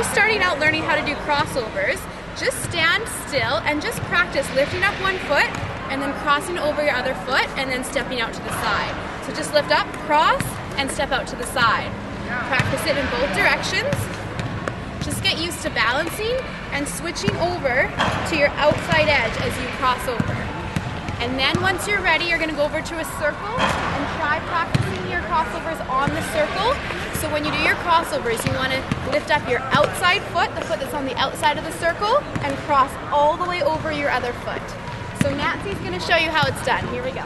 starting out learning how to do crossovers, just stand still and just practice lifting up one foot and then crossing over your other foot and then stepping out to the side. So just lift up, cross, and step out to the side. Practice it in both directions. Just get used to balancing and switching over to your outside edge as you cross over. And then once you're ready, you're gonna go over to a circle and try practicing your crossovers on the circle. When you do your crossovers, you wanna lift up your outside foot, the foot that's on the outside of the circle, and cross all the way over your other foot. So Nancy's gonna show you how it's done. Here we go.